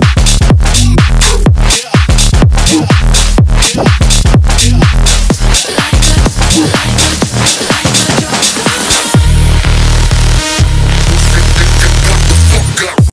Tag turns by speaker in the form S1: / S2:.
S1: shit.